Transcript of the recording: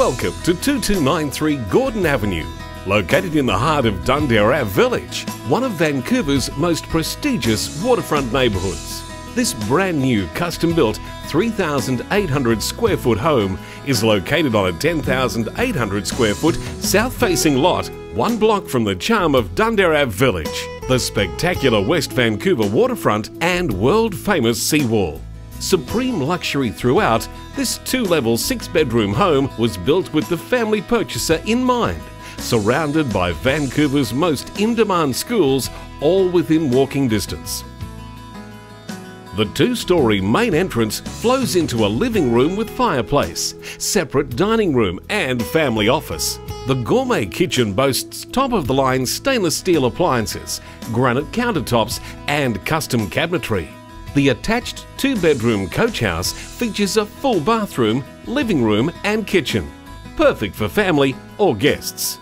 Welcome to 2293 Gordon Avenue, located in the heart of Dundarave Village, one of Vancouver's most prestigious waterfront neighbourhoods. This brand new custom built 3,800 square foot home is located on a 10,800 square foot south facing lot, one block from the charm of Dundarave Village, the spectacular West Vancouver waterfront, and world famous seawall. Supreme luxury throughout, this two level six bedroom home was built with the family purchaser in mind, surrounded by Vancouver's most in demand schools, all within walking distance. The two story main entrance flows into a living room with fireplace, separate dining room, and family office. The gourmet kitchen boasts top of the line stainless steel appliances, granite countertops, and custom cabinetry. The attached two bedroom coach house features a full bathroom, living room, and kitchen. Perfect for family or guests.